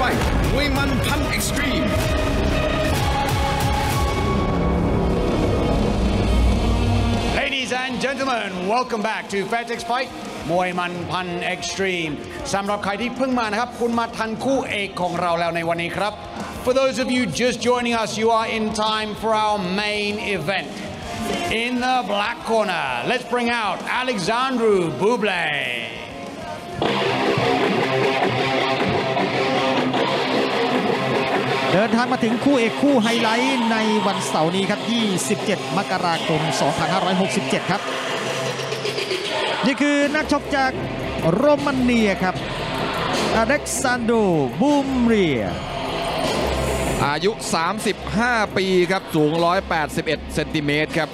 Fight มวยมันพัน Extreme Ladies and gentlemen, welcome back to Fairtex Fight มวยมันพัน Extreme สำหรับใครที่เพิ่งมานะครับ คุณมาทันคู่เอกของเราแล้วในวันนี้ครับ For those of you just joining us, you are in time for our main event. In the black corner, let's bring out Alexandru Buble. เดินทางมาถึงคู่เอกคู่ไฮไลท์ในวันเสาร์นี้ครับ 27 มกราคม 2567 ครับ นี่คือนักชกจากโรมาเนียครับอเล็กซานโดบูมเรีย อายุ 35 ปีครับ สูง 181 เซนติเมตรครับ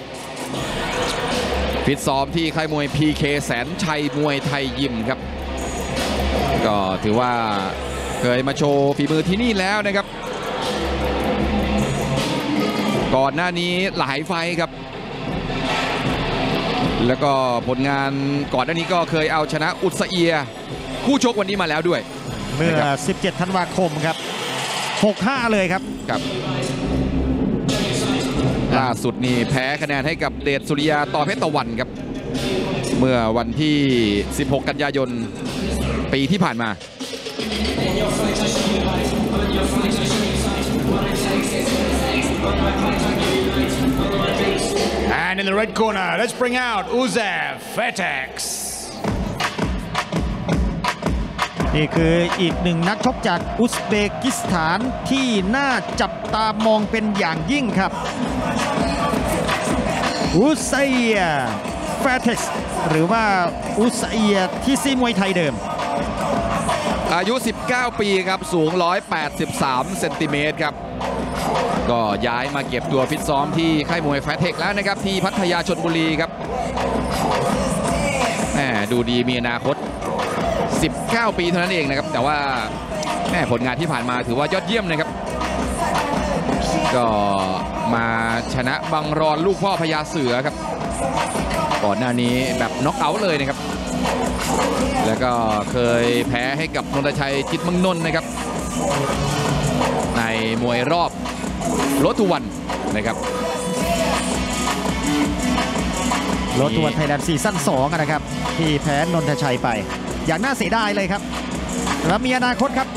ฟิตซ้อมที่ค่ายมวย PK แสนชัยมวยไทยยิมครับ ก็ถือว่าเคยมาโชว์ฝีมือที่นี่แล้วนะครับ ก่อนหน้านี้หลายไฟท์ครับ แล้วก็ผลงานก่อนหน้านี้ก็เคยเอาชนะอุตสเอีย คู่ชกวันนี้มาแล้วด้วย เมื่อนะครับ17 ธันวาคมครับ 6-5 เลยครับครับล่าสุดนี่แพ้คะแนนให้กับเดชสุริยาต่อเพชรตะวันครับ เมื่อวันที่ 16 กันยายน ปีที่ผ่านมา And in the red corner, let's bring out Uzev Fetex. นี่คืออีกหนึ่งนักชกจากอุซเบกิสถานที่น่าจับตามองเป็นอย่างยิ่งครับ อุซซาเอียแฟร์เท็กซ์หรือว่าอุซซาเอียที่ซีมวยไทยเดิม อายุ 19 ปีครับ สูง 183 เซนติเมตรครับ ก็ย้ายมาเก็บตัวฟิตซ้อมที่ค่ายมวยแฟร์เท็กซ์แล้วนะครับที่พัทยาชลบุรีครับแหมดูดีมีอนาคต 19 ปีเท่านั้นเองนะครับ แต่ว่าแหมผลงานที่ผ่านมาถือว่ายอดเยี่ยมนะครับ ก็มาชนะบังรอนลูกพ่อพญาเสือครับ ก่อนหน้านี้แบบน็อกเอาท์เลยนะครับ แล้วก็เคยแพ้ให้กับนนทชัยจิตมังนนท์นะครับ ในมวยรอบ รถทุวันนะครับรถทัวร์ไทยแลนด์ซีซั่น2อะนะครับ ที่แพ้นนทชัยไป อย่างน่าเสียดายเลยครับ แล้วมีอนาคตครับ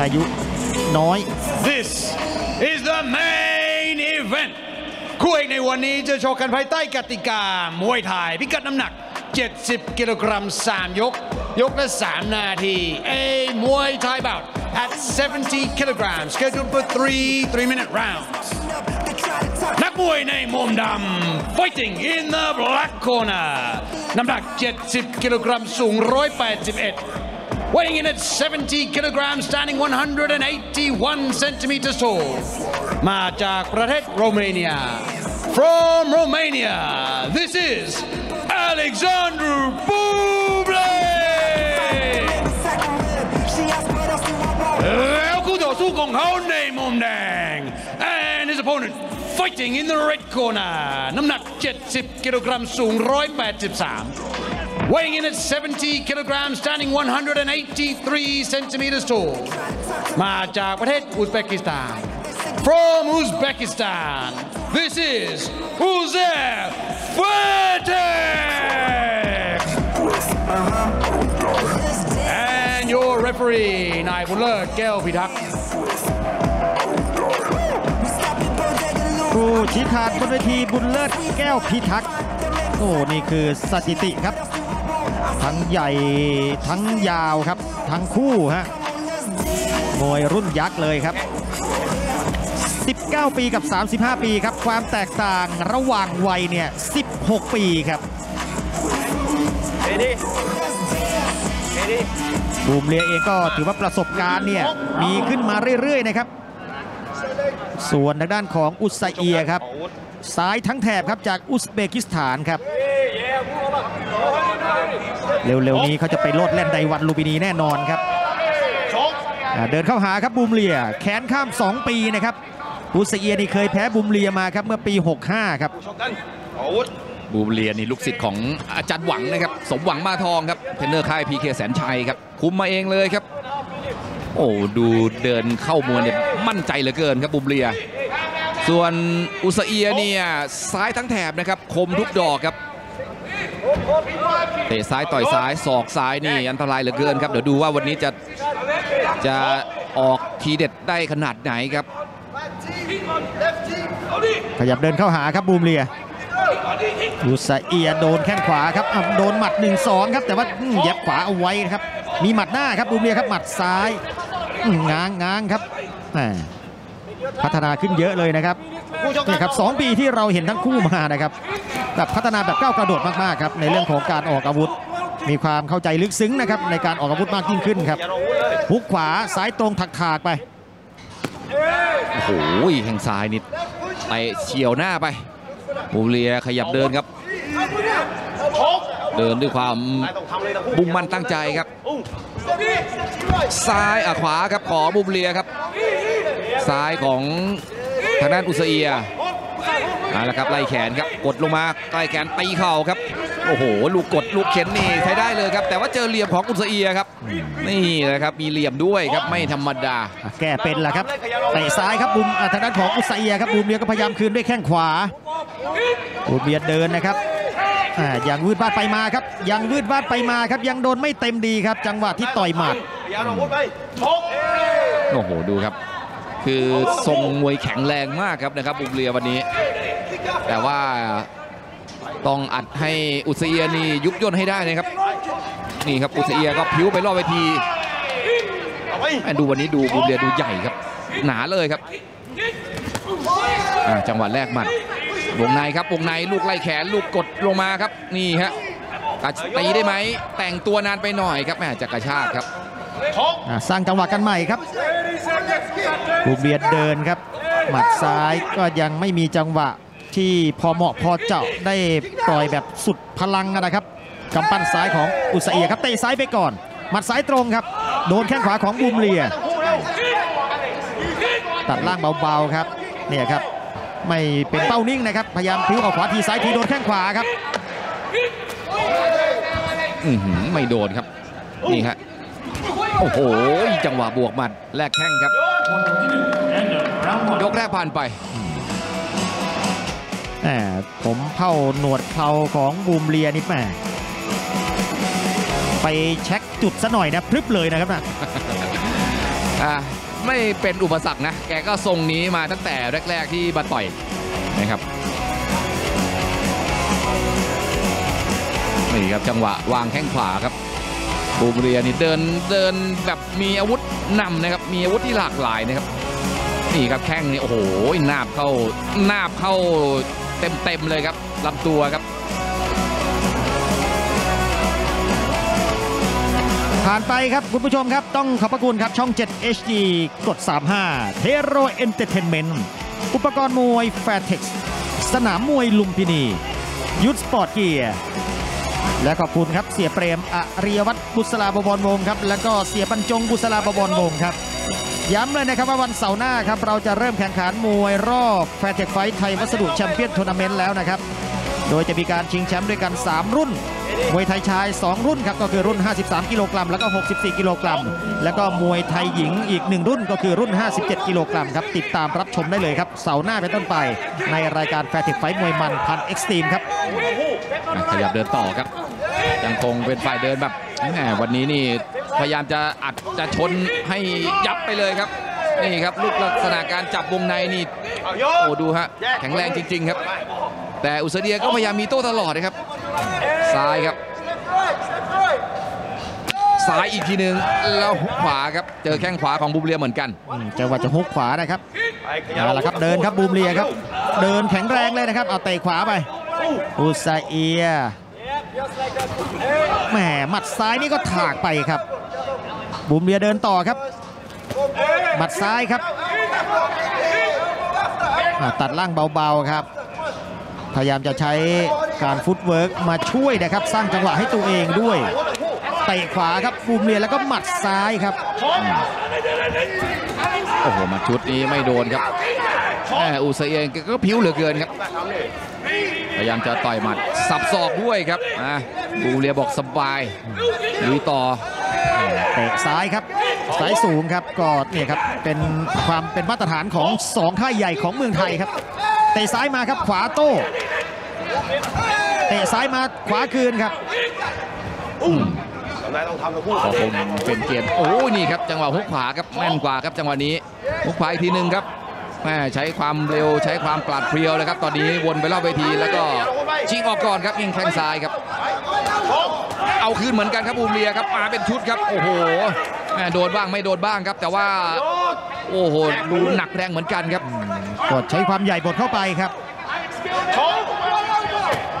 อายุน้อย This is the main event คู่เอกในวันนี้จะโชว์กันภายใต้กติกามวยไทยพิกัดน้ำหนัก 70 กิโลกรัม 3 ยก ยกละ 3 นาที A Muay Thai bout at 70 kilograms scheduled for three three minute rounds นักมวยในมุมดำ fighting in the black corner น้ำหนัก70กิโลกรัมสูง181 weighing in at 70 kilograms standing 181 centimeters tall มาจากประเทศโรมาเนีย from Romania this is Alexandru Buble Mahone Mondang. And his opponent fighting in the red corner. Namnak 70 kilograms soon, Roy Patipsam. Weighing in at 70 kilograms, standing 183 centimeters tall. Majak Wathead, Uzbekistan. From Uzbekistan, this is Uzair Fuerte! Referee นายบุญเลิศแก้วพิทักษ์ผู้ชี้ขาดบนเวทีบุญเลิศแก้วพิทักษ์โอ้นี่คือสถิติครับ ทั้งใหญ่ทั้งยาวครับ ทั้งคู่ฮะมวยรุ่นยักษ์เลยครับ 19 ปีกับ 35 ปีครับ ความแตกต่างระหว่างวัยเนี่ย 16 ปีครับเฮ้ย บูมเลียเองก็ถือว่าประสบการณ์เนี่ยมีขึ้นมาเรื่อยๆนะครับ ส่วนทางด้านของอุซเอียครับซ้ายทั้งแถบครับจากอุซเบกิสถานครับ เร็วๆนี้เขาจะไปโลดแล่นไดวันลูบินีแน่นอนครับ เดินเข้าหาครับบูมเลียแขนข้าม 2 ปีนะครับอุซเอียนี่เคยแพ้บูมเลียมาครับเมื่อปี 65 ครับ บูบเรียนี่ลูกศิษย์ของอาจารย์หวังนะครับ สมหวังมาทองครับเทรนเนอร์ค่ายพีเคแสนชัยครับ คุมมาเองเลยครับ โอ้ดูเดินเข้ามวยเนี่ยมั่นใจเหลือเกินครับบูบเรีย ส่วนอุซซาเอียเนี่ยซ้ายทั้งแถบนะครับ คมทุกดอกครับเตะซ้ายต่อยซ้ายศอกซ้ายนี่อันตรายเหลือเกินครับเดี๋ยวดูว่าวันนี้จะจะออกทีเด็ดได้ขนาดไหนครับ ขยับเดินเข้าหาครับบูมเลีย อุสเอียโดนแข้งขวาครับโดนหมัด 1-2 ครับ แต่ว่าเย็บขวาเอาไว้ครับ มีหมัดหน้าครับบูเลียครับหมัดซ้ายง้างง้างครับพัฒนาขึ้นเยอะเลยนะครับนี่ครับสองปีที่เราเห็นทั้งคู่มานะครับแบบพัฒนาแบบก้าวกระโดดมากๆครับในเรื่องของการออกอาวุธ มีความเข้าใจลึกซึ้งนะครับในการออกอาวุธมากยิ่งขึ้นครับฮุกขวาซ้ายตรงถักถากไปโอ้โหแข้งซ้ายนิดไปเฉียวหน้าไป บุมเรียขยับเดินครับ เดินด้วยความบุ่มมั่นตั้งใจครับซ้ายอะขวาครับขอบุมเรียครับ ซ้ายของทางด้านอุสเอียเอาละครับไล่แขนครับกดลงมาใกล้แขนตีเข่าครับโอ้โห ลูกกดลูกเข็นนี่ใช้ได้เลยครับ แต่ว่าเจอเหลี่ยมของอุสเอียครับ นี่นะครับมีเหลี่ยมด้วยครับไม่ธรรมดา แก้เป็นละครับเตะซ้ายครับบุมทางด้านของอุสเอียครับบูมเบียก็พยายามคืนด้วยแข้งขวา บูเบียเดินนะครับอ่ายังวืดบ้านไปมาครับ ยังวืดบ้านไปมาครับ ยังโดนไม่เต็มดีครับ จังหวะที่ต่อยหมัดโอ้โหดูครับ คือทรงมวยแข็งแรงมากครับนะครับบุเรียวันนี้ แต่ว่าต้องอัดให้อุสเอียนี่ยุบย่นให้ได้นะครับ นี่ครับอุสเอียก็พิ้วไปรอบเวทีแม่ดูวันนี้ดูบุเรียดูใหญ่ครับ หนาเลยครับจังหวะแรกหมัด วงในครับวงในลูกไล่แขนลูกกดลงมาครับนี่ฮะกระตีได้ไหมแต่งตัวนานไปหน่อยครับแม่จะกระชากครับอะสร้างจังหวะกันใหม่ครับบูมเบียเดินครับ หมัดซ้ายก็ยังไม่มีจังหวะที่พอเหมาะพอเจาะได้ปล่อยแบบสุดพลังนะครับกำปั้นซ้ายของอุสเอียครับเตะซ้ายไปก่อน หมัดซ้ายตรงครับ โดนแข้งขวาของบูมเลีย ตัดล่างเบาๆครับเนี่ยครับ ไม่เป็นเป้านิ่งนะครับ พยายามพลิ้วออกขวาทีซ้ายทีโดนแข้งขวาครับอือหือไม่โดนครับ นี่ฮะโอ้โห จังหวะบวกหมัดแลกแข้งครับ ยกแรกผ่านไปแหมผมเผ่าหนวดเผาของบูมเลียนี่แหมไปเช็คจุดซะหน่อยนะพรึบเลยนะครับนะอ่า ไม่เป็นอุปสรรคนะ แกก็ทรงนี้มาตั้งแต่แรก ๆ ที่มาต่อยนะครับนี่ครับจังหวะวางแข้งขวาครับบูมเรียนี่เดินเดินแบบมีอาวุธนำนะครับ มีอาวุธที่หลากหลายนะครับนี่ครับแข้งนี่โอ้โหนาบเข้านาบเข้าเต็มๆเลยครับลำตัวครับ ผ่านไปครับคุณผู้ชมครับต้องขอบพระคุณครับช่อง 7 HD กด 35 t e r o Entertainment อุปกรณ์มวย f a t e x สนามมวยลุมพินี ยุทธสปอร์ตเกียร์ และขอบคุณครับเสี่ยเปรมอริยวัฒน์บุษราบวรวงษ์ครับ แล้วก็เสี่ยบรรจงบุษราบวรวงษ์ครับ ย้ำเลยนะครับว่าวันเสาร์หน้าครับ เราจะเริ่มแข่งขันมวยรอบ Fairtex Fight ไทยวัสดุแชมเปี้ยนทัวร์นาเมนต์แล้วนะครับ โดยจะมีการชิงแชมป์ด้วยกัน 3 รุ่น มวยไทยชาย 2 รุ่นครับก็คือรุ่น 53 กิโลกรัมแล้วก็ 64 กิโลกรัมแล้วก็มวยไทยหญิงอีก 1 รุ่นก็คือรุ่น 57 กิโลกรัมครับติดตามรับชมได้เลยครับเสาร์หน้าเป็นต้นไป ในรายการ Fairtex Fight มวยมันพันธุ์ EXTREME ครับขยับเดินต่อครับยังคงเป็นฝ่ายเดินแบบวันนี้นี่พยายามจะอัดจะชนให้ยับไปเลยครับนี่ครับลูกลักษณะการจับวงในนี่โอ้ดูฮะแข็งแรงจริง ๆ ครับ แต่อุซซาเอียก็พยายามมีโต้ตลอดนะครับ ซ้ายครับซ้ายอีกทีหนึ่งแล้วหุกขวาครับ เจอแข้งขวาของบูบเรียเหมือนกันอืมจังหวะจะฮุกขวานะครับเอาละครับเดินครับบูบเรียครับ เดินแข็งแรงเลยนะครับเอาเตะขวาไปอุซซาเอียแหมหมัดซ้ายนี่ก็ถากไปครับ บูบเรียเดินต่อครับหมัดซ้ายครับอ่าตัดล่างเบาๆครับ พยายามจะใช้การ footwork มาช่วยนะครับ สร้างจังหวะให้ตัวเองด้วยเตะขวาครับบูมเลียแล้วก็หมัดซ้ายครับโอ้โหมาชุดนี้ไม่โดนครับแหมอุสเอียก็ผิวเหลือเกินครับ พยายามจะต่อยหมัดสับศอกด้วยครับอะบูเรียบอกสบายลุยต่อเตะซ้ายครับซ้ายสูงครับก็เนี่ยครับเป็นความเป็นมาตรฐานของสองค่ายใหญ่ของเมืองไทยครับ เตะซ้ายมาครับขวาโต้เตะซ้ายมาขวาคืนครับก็คงเป็นเกมโอ้ยนี่ครับจังหวะฮุกขวาครับแม่นกว่าครับจังหวะนี้ฮุกขวาอีกทีหนึ่งครับแม่ใช้ความเร็วใช้ความปราดเปรียวเลยครับ ตอนนี้วนไปรอบเวทีแล้วก็ชิงออกก่อนครับยิงแข้งซ้ายครับ เอาคืนเหมือนกันครับบูมเรียครับมาเป็นชุดครับ โอ้โหแม่โดนบ้างไม่โดนบ้างครับ แต่ว่า โอ้โหดูหนักแรงเหมือนกันครับ กดใช้ความใหญ่บดเข้าไปครับ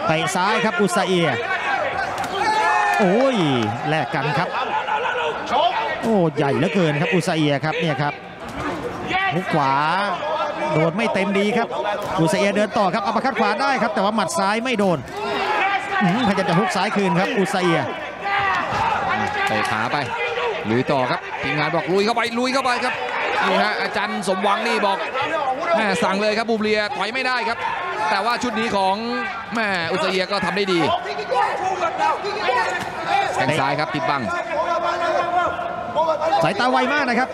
เตะซ้ายครับอุซซาเอียโอ้ยแลกกันครับ โอ้ใหญ่เหลือเกินครับอุซซาเอียครับเนี่ยครับฮุกขวาโดนไม่เต็มดีครับอุซซาเอียเดินต่อครับอัปเปอร์คัตขวาได้ครับ แต่ว่าหมัดซ้ายไม่โดนพยายามจะฮุกซ้ายคืนครับอุซซาเอียเตะขาไปลุยต่อครับทีมงานบอกลุยเข้าไปลุยเข้าไปครับ นี่ฮะอาจารย์สมหวังนี่บอกแม่สั่งเลยครับบูมเรียถอยไม่ได้ครับ แต่ว่าชุดนี้ของแม่อุตเอียก็ทำได้ดีแข้งซ้ายครับติดบังสายตาไวมากนะครับ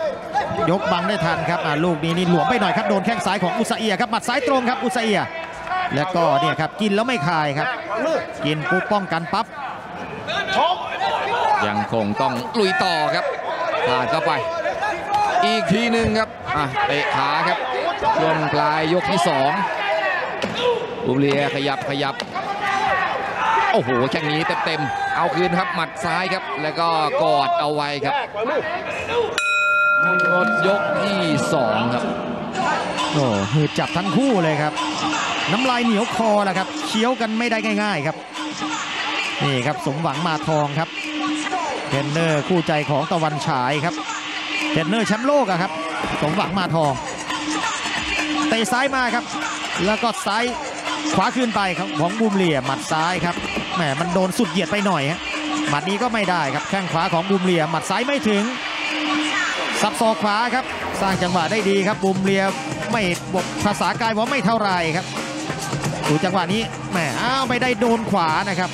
ยกบังได้ทันครับอ่าลูกนี้นี่หลวมไปหน่อยครับโดนแข้งซ้ายของอุซาเอียครับหมัดซ้ายตรงครับอุซาเอีย แล้วก็เนี่ยครับกินแล้วไม่คายครับ กินปุ๊บป้องกันปั๊บยังคงต้องลุยต่อครับผ่านเข้าไป อีกทีหนึ่งครับอะเตะขาครับช่วงปลายยกที่สองบูมเรียขยับขยับ โอ้โหแข้งนี้เต็มๆเอาคืนครับหมัดซ้ายครับ แล้วก็กอดเอาไว้ครับหมดยกที่สองครับโอ้หือจับทั้งคู่เลยครับ น้ำลายเหนียวคอแหละครับเคี้ยวกันไม่ได้ง่าย ๆครับนี่ครับสมหวังมาทองครับเทรนเนอร์คู่ใจของตะวันฉายครับ เทรนเนอร์แชมป์โลกอะครับสมหวังมาทองเตะซ้ายมาครับ แล้วก็ซ้ายขวาคืนไปครับของบูบเรียหมัดซ้ายครับแหมมันโดนสุดเหยียดไปหน่อยฮะหมัดนี้ก็ไม่ได้ครับแข้งขวาของบูบเรียหมัดซ้ายไม่ถึงสับศอกขวาครับ สร้างจังหวะได้ดีครับบูบเรียไม่บกภาษากายว่าไม่เท่าไรครับดูจังหวะนี้แหมอ้าวไม่ได้โดนขวานะครับ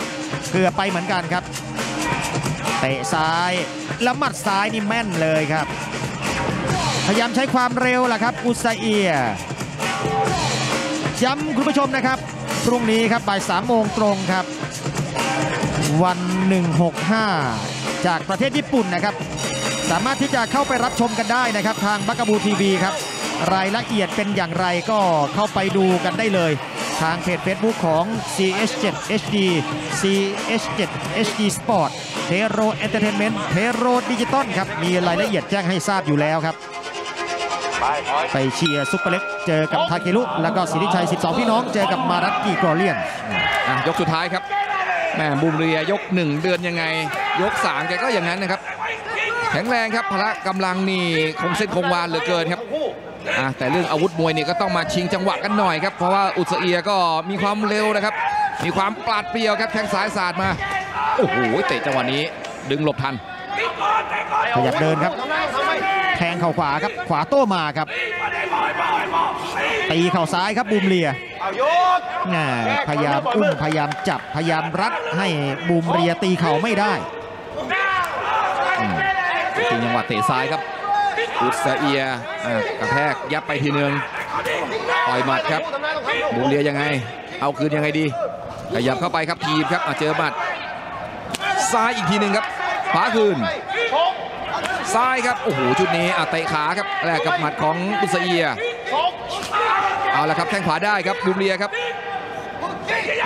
เกือบไปเหมือนกันครับเตะซ้ายแล้วหมัดซ้ายนี่แม่นเลยครับ พยายามใช้ความเร็วล่ะครับ อุซาเอีย ย้ำคุณผู้ชมนะครับ พรุ่งนี้ครับบ่ายสามโมงตรงครับ วัน 165 จากประเทศญี่ปุ่นนะครับ สามารถที่จะเข้าไปรับชมกันได้นะครับ ทาง BUGABOO TV ครับ รายละเอียดเป็นอย่างไรก็เข้าไปดูกันได้เลย ทางเพจ Facebook ของ CH7 HD CH7 HD Sport TERO Entertainment TERO Digital ครับ มีรายละเอียดแจ้งให้ทราบอยู่แล้วครับ ไปเชียร์ซุปเปอร์เล็กเจอกับทาเครุแล้วก็สิริชัย 12 พี่น้องเจอกับมารัตกริกอเรียนอะยกสุดท้ายครับแม่บูมเรียยกหนึ่งเดือนยังไง ยกสามแกก็อย่างนั้นนะครับ แข็งแรงครับพละกำลังนี่คงเส้นคงวานเหลือเกินครับอะแต่เรื่องอาวุธมวยนี่ก็ต้องมาชิงจังหวะกันหน่อยครับเพราะว่าอุตสเอียก็มีความเร็วนะครับ มีความปราดเปรียวครับแข้งซ้ายสาดมาโอ้โหเตะจังหวะนี้ดึงหลบทันขยับเดินครับ แทงเข่าขวาครับขวาโต้มาครับ ตีเข่าซ้ายครับบูมเลียพยายามอุ้มพยายามจับพยายามรัดให้บูมเรียตีเข่าไม่ได้อืมชิงจังหวะเตะซ้ายครับ อุสเอียกระแทกยับไปทีนึงต่อยหมัดครับบูมเรียยังไง เอาคืนยังไงดีขยับเข้าไปครับทีบครับเจอหมัดซ้ายอีกทีหนึ่งครับขวาคืน ซ้ายครับ โอ้โหชุดนี้อะเตะขาครับแลกกับหมัดของอุสเอีย เอาละครับแข้งขวาได้ครับบูมเรียครับ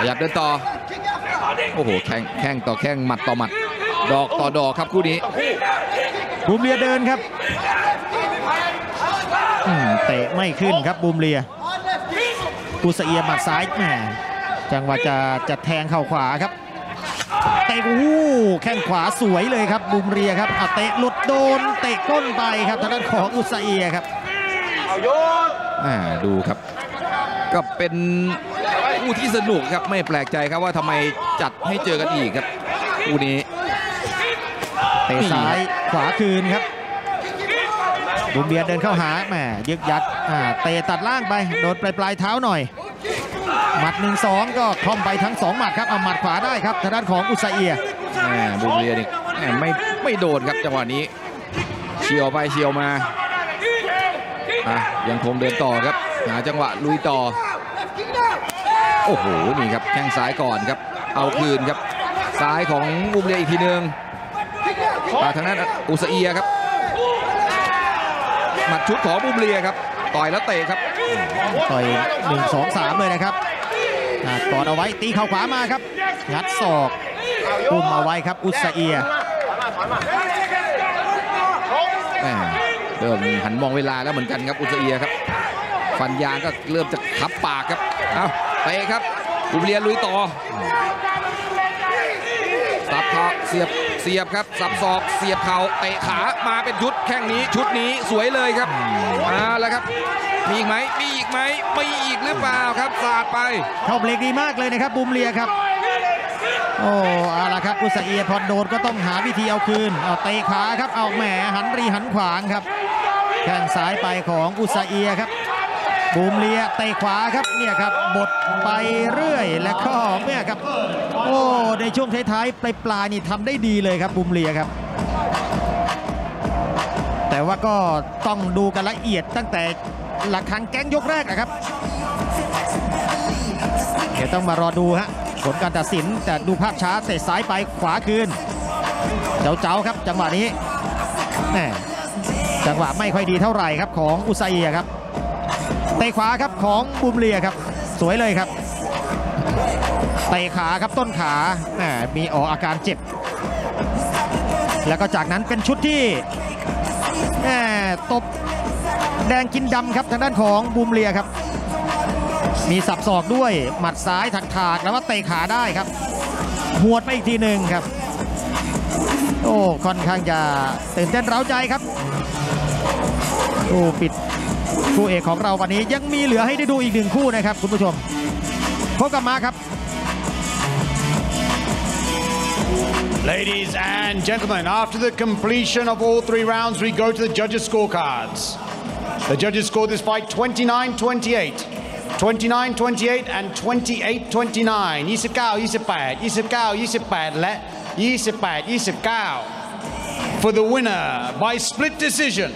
ขยับเดินต่อ โอ้โหแข้งแข้งต่อแข้งหมัดต่อหมัด ดอกต่อดอกครับคู่นี้บูมเรียเดินครับเตะไม่ขึ้นครับบูมเรียกูสเอียหมัดซ้ายแหมจังหวะจะจะแทงเข่าขวาครับะโอ้โหแข้งขวาสวยเลยครับบูมเรียครับอะเตะหลุดโดนเตะก้นไปครับทางด้านของอุสเอียครับอ่าดูครับ ก็เป็นคู่ที่สนุกครับไม่แปลกใจครับว่าทำไมจัดให้เจอกันอีกครับคู่นี้เตะซ้ายขวาคืนครับบุมเบียร์เดินเข้าหาแหมยึกยัดอ่าเตะตัดล่างไปโดนปลายปลายเท้าหน่อยห มัด1นสองก็คล่อมไปทั้ง 2 หมัดครับเอาหมัดขวาได้ครับทางด้านของอุสเอียแหม่บูมเรียนี่แหม่ไม่ไม่โดนครับจังหวะนี้เฉียวไปเฉียวมาอะยังคงเดินต่อครับหาจังหวะลุยต่อ โอ้โหนี่ครับแข้งซ้ายก่อนครับ เอาคืนครับซ้ายของบุมเลียอีกทีหนึ่งมาทางนั้นอุสเอียครับหมัดชุดของบุมเลียครับต่อยแล้วเตะครับต่อย 1 2 3 เลยนะครับอ่า กอดเอาไว้ตีเข่าขวามาครับ งัดศอกอุ้มเอาไว้ครับอุสซาเอียแม่เริ่มหันมองเวลาแล้วเหมือนกันครับอุสเอียครับ ฟันยางก็เริ่มจะขับปากครับ เอาเตะครับบุมเลียลุยต่อ สับเข่าเสียบเสียบครับ สับศอกเสียบเข่าเตะขามาเป็นชุดแข้งนี้ชุดนี้สวยเลยครับ มาแล้วครับ มีอีกไหมมีอีกไหมมีอีกหรือเปล่าครับสาดไป เข้าเบรกดีมากเลยนะครับบูมเลียครับ โอ้เอาละครับอุสเอียพอโดนก็ต้องหาวิธีเอาคืนเอาเตะขาครับเอาแหมหันรีหันขวางครับแข้งซ้ายไปของอุสเอียครับบูมเลียเตะขวาครับเนี่ยครับบดไปเรื่อยแล้วก็เนี่ยครับ โอ้ในช่วงท้ายๆปลายปลายนี่ทำได้ดีเลยครับบูมเลียครับ แต่ว่าก็ต้องดูกันละเอียดตั้งแต่ หลักครั้งแก๊งยกแรกนะครับ เดี๋ยวต้องมารอดูฮะผลการตัดสินแต่ดูภาพช้าเตะซ้ายไปขวาคืน เจ้าเจ้าครับ จังหวะนี้แหม่จังหวะไม่ค่อยดีเท่าไหร่ครับของอุซัยอะครับเตะขวาครับของบูมเลียครับ สวยเลยครับเตะขาครับต้นขาแหมมีออกอาการเจ็บ แล้วก็จากนั้นเป็นชุดที่แหมตบ แดงกินดำครับทางด้านของบูมเลียครับ มีสับศอกด้วยหมัดซ้ายถักถากแล้วก็เตะขาได้ครับหวดไปอีกทีหนึ่งครับ โอ้ค่อนข้างจะตื่นเต้นเร้าใจครับคู่ปิดคู่เอกของเราวันนี้ยังมีเหลือให้ได้ดูอีกหนึ่งคู่นะครับคุณผู้ชมพบกับมาครับ Ladies and gentlemen, after the completion of all three rounds, we go to the judges' scorecards. The judges scored this fight 29 28, 29 28, and 28 29. 29 28, 29 28, และ 28 29. For the winner by split decision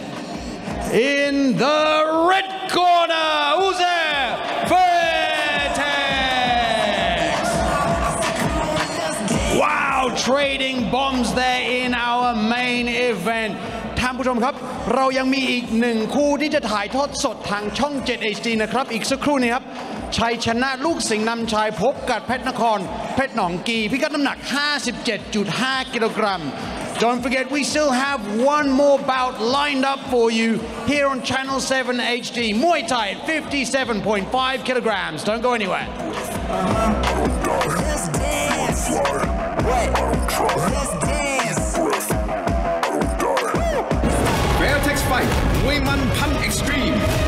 in the red corner, Uzair Fairtex. Wow, trading bombs there in our main event ท่าน ผู้ชมครับ เรายังมีอีกหนึ่งคู่ที่จะถ่ายทอดสดทางช่อง 7 HD นะครับ อีกสักครู่นี้ครับชัยชนะลูกสิงห์นำชายพบกับเพชรนคร เพชรหนองกี พิกัดน้ำหนัก 57.5 กิโลกรัม Don't forget, we still have one more bout lined up for you here on Channel 7 HD. Muay Thai at 57.5 kilograms. Don't go anywhere. Mann Pan Extreme.